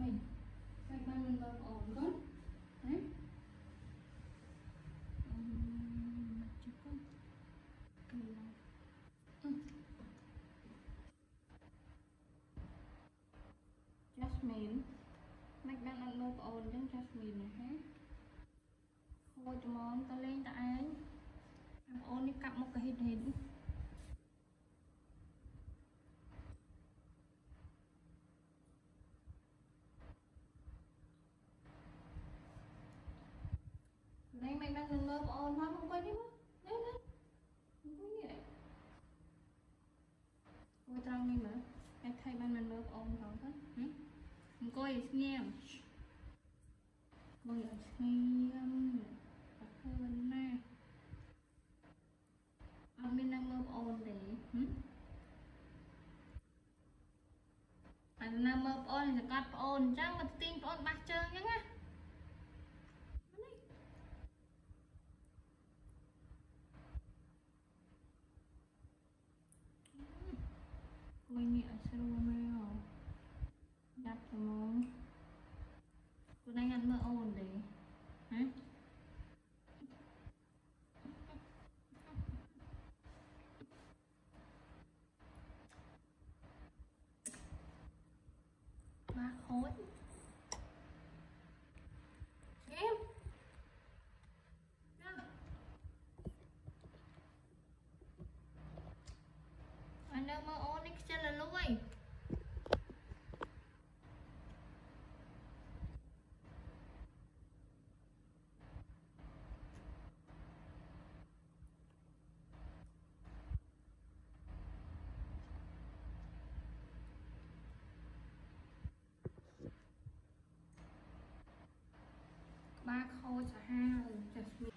មិនសាច់បានមិនបងប្អូនកូនណាអឺជិះកូនគីឡូអឺ Jasmine មិនបានអត់មើលប្អូនអញ្ចឹង Jasmine ណាហ៎ខូចហ្មងតលេងតឯងបងប្អូននេះកាប់មកកាហ៊ីតហ៊ីតណែមិ នបានមើលប្អូនផងអង្គុយនេះមកនេះនេះអង្គុយនេះអង្គុយត្រង់នេះមើលតែថៃបានមិនមើលប្អូនផងទៅហ៎អង្គុយស្ងៀមអង្គុយឲ្យស្ងៀមអត់ធ្វើណាអត់មាននឹងមើលប្អូនទេហឹមអត់នៅមើលប្អូនសកាត់ប្អូនអញ្ចឹងមកទាញប្អូនបាស់ជើងអញ្ចឹងណា គួយនេះ ក្បាលខូចសាហាវចាស់